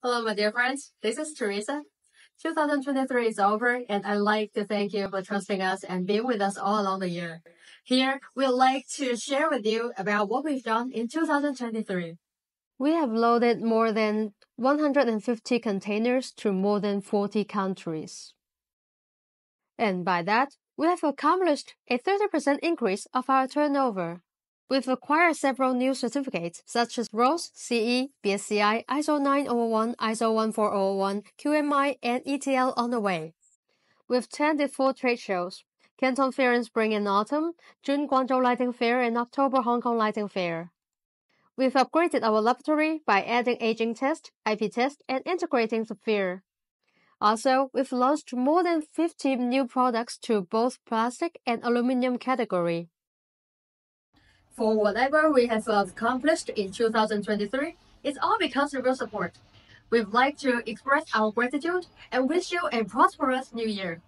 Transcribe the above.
Hello, my dear friends. This is Teresa. 2023 is over, and I'd like to thank you for trusting us and being with us all along the year. Here, we'd like to share with you about what we've done in 2023. We have loaded more than 150 containers to more than 40 countries. And by that, we have accomplished a 30% increase of our turnover. We've acquired several new certificates such as RoHS, CE, BSCI, ISO 9001, ISO 14001, QMI, and ETL on the way. We've attended four trade shows, Canton Fair in spring and autumn, June Guangzhou Lighting Fair, and October Hong Kong Lighting Fair. We've upgraded our laboratory by adding aging test, IP test, and integrating the fair. Also, we've launched more than 50 new products to both plastic and aluminum category. For whatever we have accomplished in 2023, it's all because of your support. We'd like to express our gratitude and wish you a prosperous new year.